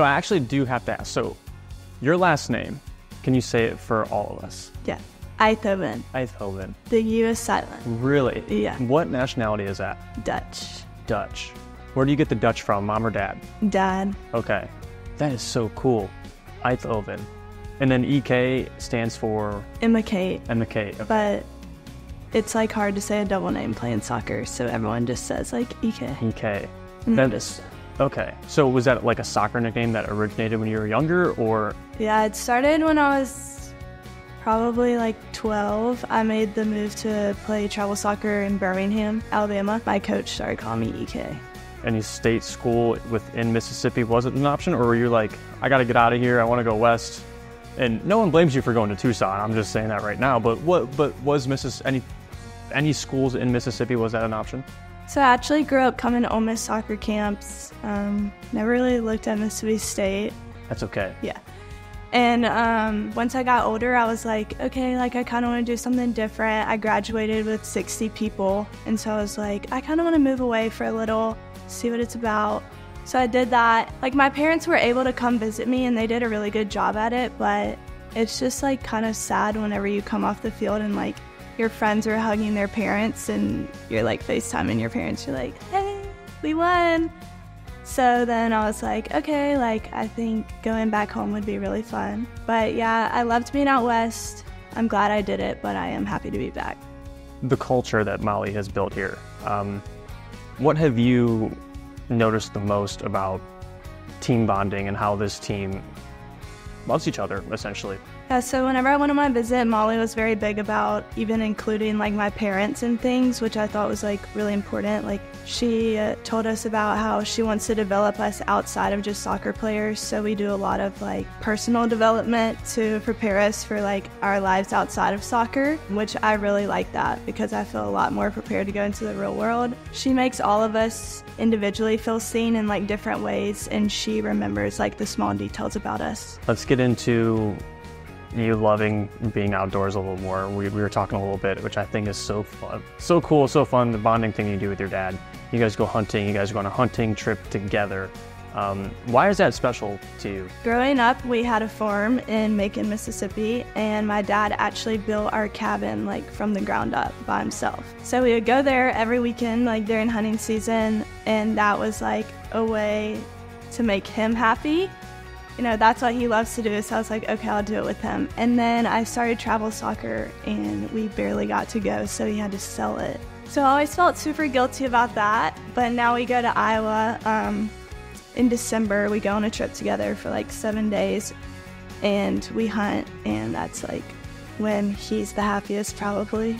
So I actually do have to ask. So, your last name, can you say it for all of us? Yeah. Uithoven. Uithoven. The U is silent. Really? Yeah. What nationality is that? Dutch. Dutch. Where do you get the Dutch from, mom or dad? Dad. Okay. That is so cool. Uithoven. And then EK stands for Emma Kate. Emma Kate. Okay. But it's like hard to say a double name playing soccer, so everyone just says like EK. EK. And mm-hmm. That is okay. So was that like a soccer nickname that originated when you were younger, or Yeah, it started when I was probably like 12. I made the move to play travel soccer in Birmingham, Alabama. My coach started calling me EK. any state school within Mississippi wasn't an option, or were you like, I got to get out of here, I want to go west? And no one blames you for going to Tucson. I'm just saying that right now. But what? But was Missis any any schools in Mississippi was that an option? So I actually grew up coming to Ole Miss soccer camps. Um, never really looked at Mississippi State. That's okay. Yeah. And um, once I got older, I was like, okay, like I kind of want to do something different. I graduated with 60 people. And so I was like, I kind of want to move away for a little, see what it's about. So I did that. Like my parents were able to come visit me and they did a really good job at it. But it's just like kind of sad whenever you come off the field and like your friends are hugging their parents and you're like FaceTiming your parents. You're like, hey, we won. So then I was like, okay, like I think going back home would be really fun. But yeah, I loved being out west. I'm glad I did it, but I am happy to be back. The culture that Molly has built here. Um, what have you noticed the most about team bonding and how this team loves each other, essentially? Yeah, so whenever I went on my visit, Molly was very big about even including like my parents and things, which I thought was like really important. Like she uh, told us about how she wants to develop us outside of just soccer players. So we do a lot of like personal development to prepare us for like our lives outside of soccer, which I really like that because I feel a lot more prepared to go into the real world. She makes all of us individually feel seen in like different ways and she remembers like the small details about us. Let's get into you loving being outdoors a little more. We, we were talking a little bit, which I think is so fun, so cool, so fun. The bonding thing you do with your dad. You guys go hunting. You guys go on a hunting trip together. Um, why is that special to you? Growing up, we had a farm in Macon, Mississippi, and my dad actually built our cabin like from the ground up by himself. So we would go there every weekend, like during hunting season, and that was like a way to make him happy. You know, that's what he loves to do. So I was like, okay, I'll do it with him. And then I started travel soccer, and we barely got to go, so he had to sell it. So I always felt super guilty about that. But now we go to Iowa. Um, in December, we go on a trip together for like seven days and we hunt, and that's like when he's the happiest, probably.